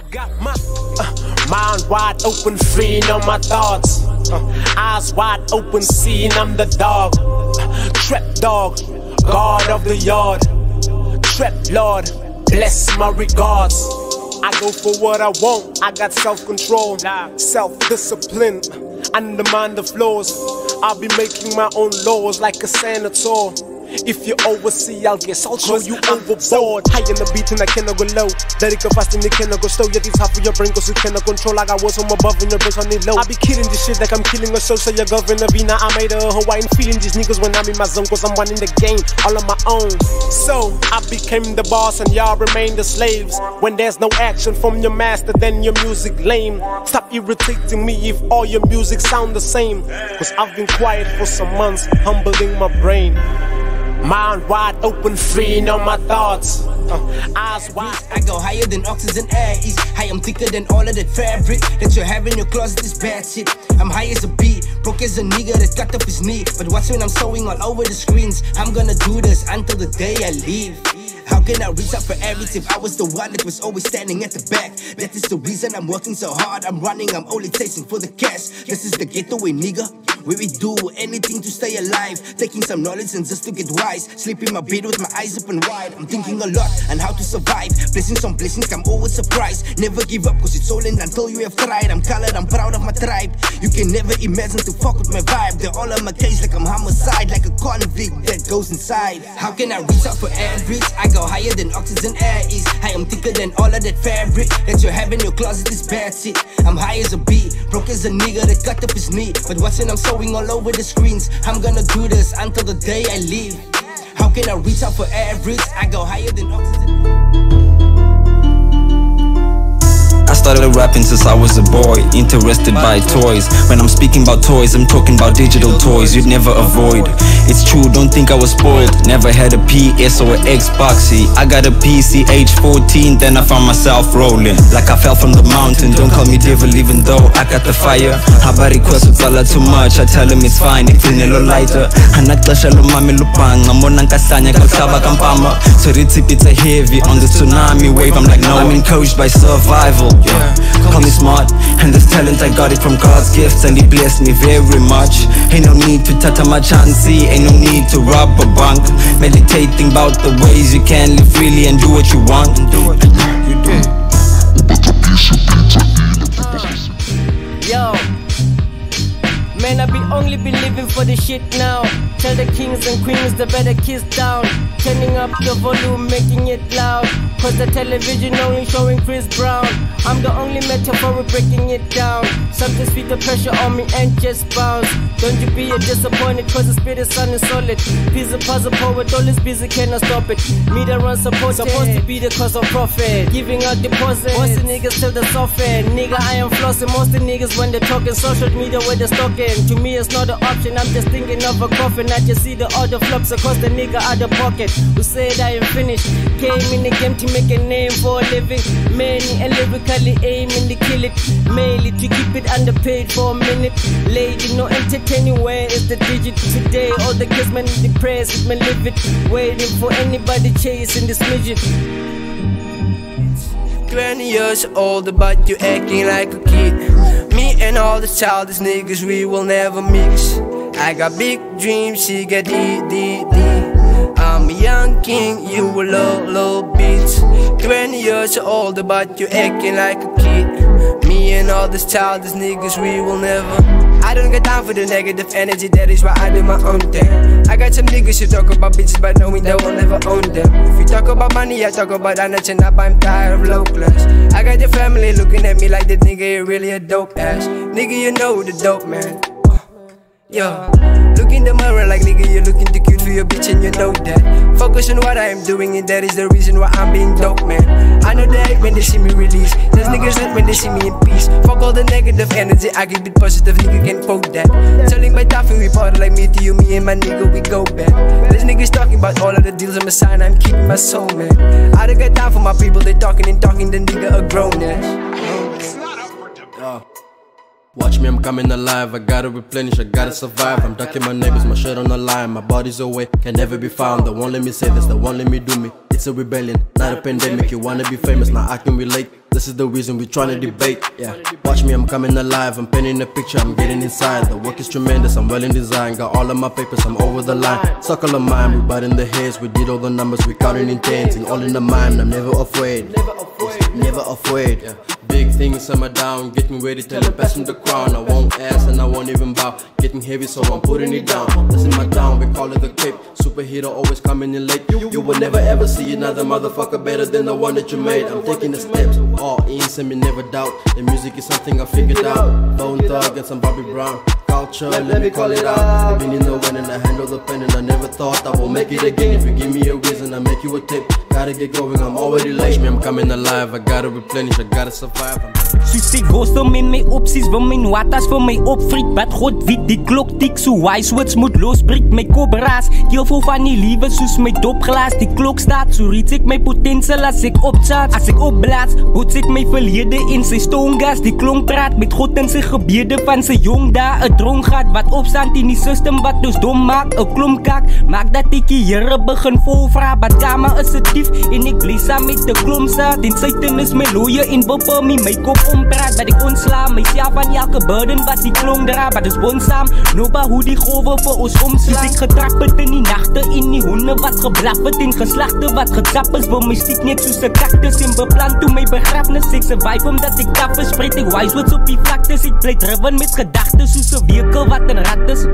I got my uh, mind wide open, free on my thoughts. Uh, eyes wide open, seeing I'm the dog. Uh, trap dog, guard of the yard. Trap lord, bless my regards. I go for what I want, I got self control, self discipline, undermine the flaws. I'll be making my own laws like a senator. If you oversee, I'll guess I'll show you overboard. High in the beat and I cannot go low. Let it go fast and it cannot go slow. Yeah, these half of your brain goes you cannot control. I got words from above and your brains on it low. I be killing this shit like I'm killing a soul. So you're governor Vina. I made a Hawaiian feeling these niggas when I'm in my zone. Cause I'm running the game all on my own. So I became the boss and y'all remain the slaves. When there's no action from your master, then your music lame. Stop irritating me if all your music sound the same. Cause I've been quiet for some months, humbling my brain. Mind wide open, free on my thoughts. Uh, eyes wide. I go higher than oxygen air is high. I'm thicker than all of that fabric that you have in your closet is bad shit. I'm high as a bee, broke as a nigga that cut off his knee. But watch when I'm sewing all over the screens. I'm gonna do this until the day I leave. How can I reach out for everything? I was the one that was always standing at the back. That is the reason I'm working so hard. I'm running, I'm only chasing for the cash. This is the getaway, nigga. Where we do anything to stay alive. Taking some knowledge and just to get wise. Sleep in my bed with my eyes open wide. I'm thinking a lot on how to survive. Blessings on blessings, I'm always surprised. Never give up, cause it's all in until you have tried. I'm colored, I'm proud of my tribe. You can never imagine to fuck with my vibe. They're all on my case like I'm homicide, like a convict that goes inside. How can I reach out for average? I go higher than oxygen air is. I am thicker than all of that fabric that you have in your closet is bad shit. I'm high as a bee, broke as a nigga that cut up his knee. But watching I'm sewing all over the screens. I'm gonna do this until the day I leave. How can I reach out for average? I go higher than oxygen. Started rapping since I was a boy, interested by toys. When I'm speaking about toys, I'm talking about digital toys you'd never avoid. It's true, don't think I was spoiled. Never had a PS or an Xbox. I got a PC age 14, then I found myself rolling. Like I fell from the mountain, don't call me devil even though I got the fire. Habari request utsala too much, I tell him it's fine, ifinelo lighter. Anaxesha lo mami lubhanga, mbona nkahlanya kahlaba kampama. So it's a heavy on the tsunami wave. I'm like, no, I'm encouraged by survival. Yeah, call me smart, and this talent I got it from God's gifts, and He blessed me very much. Ain't no need to tata my chancy, ain't no need to rob a bank. Meditating about the ways you can live freely and do what you want. Do what you do. Yo, man, I be only be living for the shit now. Tell the kings and queens they better kiss down. Turning up the volume, making it loud. Cause the television only showing Chris Brown. I'm the only metaphor breaking it down. Sometimes feel the pressure on me and just bounce. Don't you be a disappointed cause the spirit is sun is solid. Piece of puzzle poet, all this busy cannot stop it. Me that run support supposed to be the cause of profit. Giving out deposits. Most the niggas tell the software. Nigga, I am flossing. Most the niggas when they're talking social media where they're stalking. To me, it's not an option. I'm just thinking of a coffin. I just see the other flops across the nigga out the pocket. Who said I am finished? Came in the game to make a name for a living. Many and lyrically aiming to kill it. Mainly to keep it underpaid for a minute. Lady, no entertaining where is the digit today? All the kids man in the press, man live it. Waiting for anybody chasing this midget. 20 years old, but you acting like a kid. Me and all the childish niggas, we will never mix. I got big dreams, she got EDD. I'm a young king, you a low, low bitch. 20 years old, but you acting like a kid. Me and all these childish niggas, we will never. I don't get time for the negative energy, that is why I do my own thing. I got some niggas who talk about bitches, but knowing they will never own them. If you talk about money, I talk about energy, and I'm tired of low class. I got your family looking at me like the nigga you really a dope ass. Nigga, you know the dope man. Yo, look in the mirror like nigga, you're looking too cute for your bitch and you know that. Focus on what I am doing and that is the reason why I'm being dope, man. I know they hate when they see me release. There's niggas hate when they see me in peace. Fuck all the negative energy, I give it positive, nigga can quote that. Telling my tough we party like me to you, me and my nigga, we go back. There's niggas talking about all of the deals I'm a sign, I'm keeping my soul, man. I don't got time for my people, they talking and talking, the nigga a grown ass. I'm coming alive. I gotta replenish, I gotta survive. I'm ducking my neighbors, my shirt on the line. My body's away, can never be found. They won't let me say this, they won't let me do me. It's a rebellion, not a pandemic. You wanna be famous, now I can relate. This is the reason we tryna debate. Yeah, watch me, I'm coming alive. I'm painting a picture, I'm getting inside. The work is tremendous, I'm well in design. Got all of my papers, I'm over the line. Circle of mine, we biting the heads. We did all the numbers, we counting in tens. And all in the mind, I'm never afraid. Never afraid. Yeah. Big things on my down, get me ready, the pass me the crown. I won't ask and I won't even bow. Getting heavy, so I'm putting it down. That's in my town, we call it the cape. Superhero always coming in late. You will never ever see another motherfucker better than the one that you made. I'm taking the steps, all in, send me never doubt. The music is something I figured out. Bone Thug and some Bobby Brown. Culture, let me call it out. Been in the wind and I handle the pen and I never thought I will make it again. If you give me a reason, I make you a tip. Gotta get going, I'm already late. Me, I'm coming alive. I gotta replenish, I gotta survive. I'm Soos ek worstel met my opsies Wil my watas vir my opvriet Wat God weet die klok tik so wise words moet losbreek My kop raas Keel vol van die liewe soos my dopglas Die klok staat so reeds ek my potential as ek opchat As ek opblaas Ek my verlede in sy stongas Die klonk praat met God in sy gebede Van sy jong daar Een dronk gaat wat opstand in die system Wat ons dom maak Een klomp kak Maak dat ek die Heere begin vol vraag Badkama is het dief En ek blees saam met die klomp saad En Satan is my looie En bopper my my kop ompraat Wat ek ontsla Myself aan elke burden Wat die klonk dra Wat is bonsaam Noba hoe die golwe vir ons omsla Soos ek getrap het in die nachte En die honde wat geblaf het En geslachte wat getrap is Wil my stiek net soos een cactus En beplan toe my begrafnis Ek survive omdat ek taf is ek wise words op die vlaktes Ek bly driven met gedagtes Soos een wekel wat een rat is